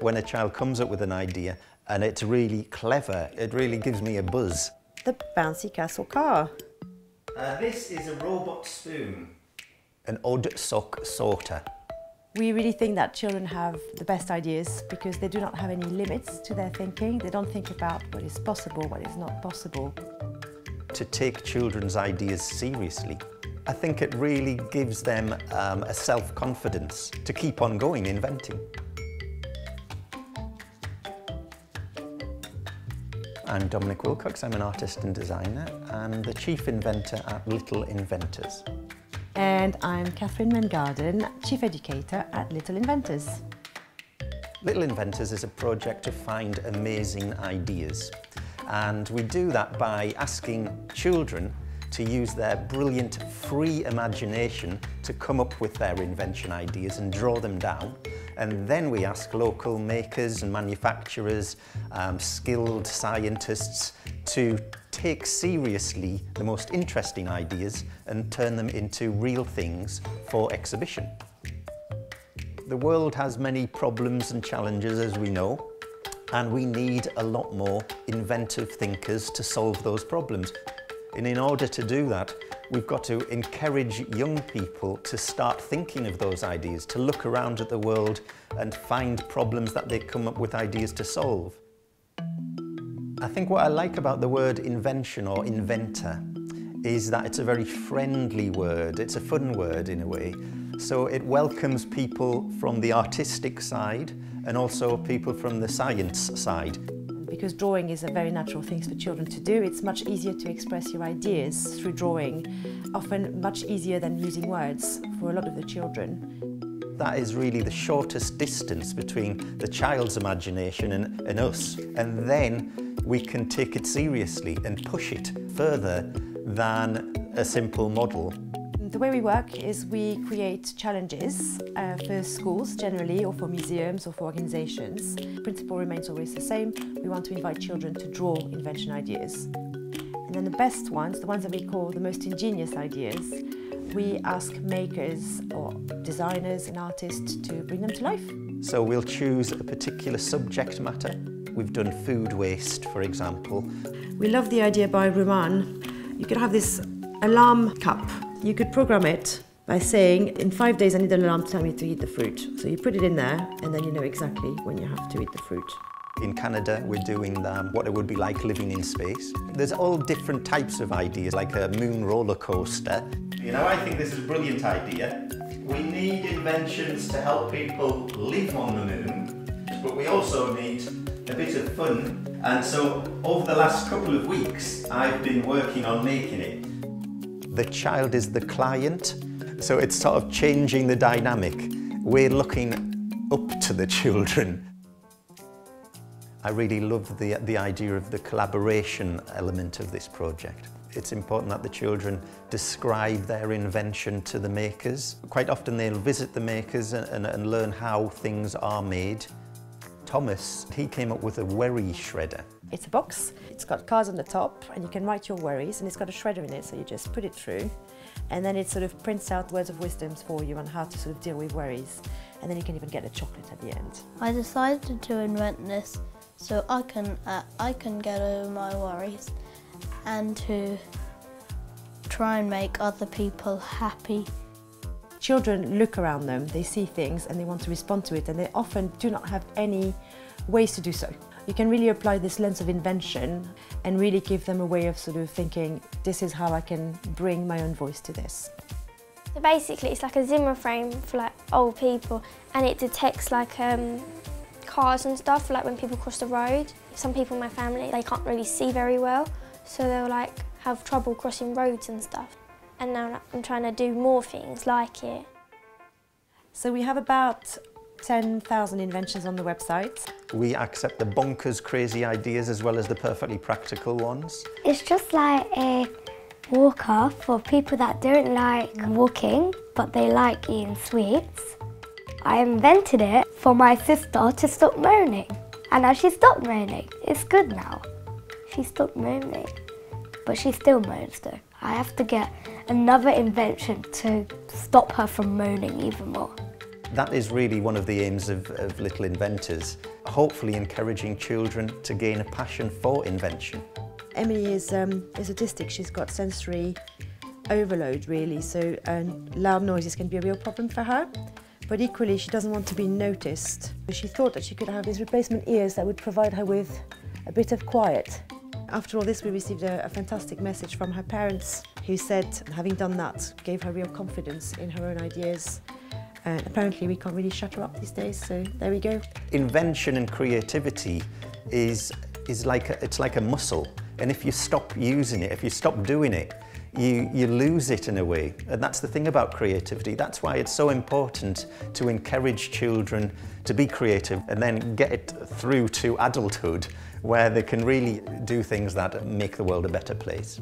when a child comes up with an idea and it's really clever, it really gives me a buzz. The bouncy castle car. Uh, this is a robot spoon. An odd sock sorter. We really think that children have the best ideas because they do not have any limits to their thinking. They don't think about what is possible, what is not possible. To take children's ideas seriously. I think it really gives them um, a self-confidence to keep on going inventing. I'm Dominic Wilcox, I'm an artist and designer and the chief inventor at Little Inventors. And I'm Katherine Mengardon, Chief Educator at Little Inventors. Little Inventors is a project to find amazing ideas. And we do that by asking children to use their brilliant free imagination to come up with their invention ideas and draw them down. And then we ask local makers and manufacturers, um, skilled scientists to take seriously the most interesting ideas and turn them into real things for exhibition. The world has many problems and challenges as we know and we need a lot more inventive thinkers to solve those problems. And in order to do that, we've got to encourage young people to start thinking of those ideas, to look around at the world and find problems that they come up with ideas to solve. I think what I like about the word invention or inventor is that it's a very friendly word. It's a fun word in a way. So it welcomes people from the artistic side and also people from the science side because drawing is a very natural thing for children to do, it's much easier to express your ideas through drawing, often much easier than using words for a lot of the children. That is really the shortest distance between the child's imagination and, and us. And then we can take it seriously and push it further than a simple model. The way we work is we create challenges uh, for schools generally or for museums or for organizations. The principle remains always the same. We want to invite children to draw invention ideas. And then the best ones, the ones that we call the most ingenious ideas, we ask makers or designers and artists to bring them to life. So we'll choose a particular subject matter. We've done food waste, for example. We love the idea by Rumaan. You could have this alarm cup you could program it by saying, in five days I need an alarm to tell me to eat the fruit. So you put it in there and then you know exactly when you have to eat the fruit. In Canada, we're doing um, what it would be like living in space. There's all different types of ideas, like a moon roller coaster. You know, I think this is a brilliant idea. We need inventions to help people live on the moon, but we also need a bit of fun. And so, over the last couple of weeks, I've been working on making it the child is the client. So it's sort of changing the dynamic. We're looking up to the children. I really love the, the idea of the collaboration element of this project. It's important that the children describe their invention to the makers. Quite often they'll visit the makers and, and, and learn how things are made. Thomas, he came up with a worry shredder. It's a box, it's got cards on the top and you can write your worries and it's got a shredder in it so you just put it through and then it sort of prints out words of wisdoms for you on how to sort of deal with worries and then you can even get a chocolate at the end. I decided to invent this so I can, uh, I can get over my worries and to try and make other people happy Children look around them, they see things and they want to respond to it and they often do not have any ways to do so. You can really apply this lens of invention and really give them a way of sort of thinking, this is how I can bring my own voice to this. So basically it's like a Zimmer frame for like old people and it detects like um, cars and stuff, like when people cross the road. Some people in my family, they can't really see very well, so they'll like have trouble crossing roads and stuff and now I'm trying to do more things like it. So we have about 10,000 inventions on the website. We accept the bonkers crazy ideas as well as the perfectly practical ones. It's just like a walker for people that don't like walking but they like eating sweets. I invented it for my sister to stop moaning and now she stopped moaning. It's good now. She stopped moaning but she still moans though. I have to get another invention to stop her from moaning even more. That is really one of the aims of, of Little Inventors, hopefully encouraging children to gain a passion for invention. Emily is, um, is autistic, she's got sensory overload really, so um, loud noises can be a real problem for her. But equally, she doesn't want to be noticed. She thought that she could have these replacement ears that would provide her with a bit of quiet. After all this, we received a, a fantastic message from her parents who said having done that gave her real confidence in her own ideas and apparently we can't really shut her up these days, so there we go. Invention and creativity is, is like a, it's like a muscle. And if you stop using it, if you stop doing it, you, you lose it in a way. And that's the thing about creativity. That's why it's so important to encourage children to be creative and then get it through to adulthood where they can really do things that make the world a better place.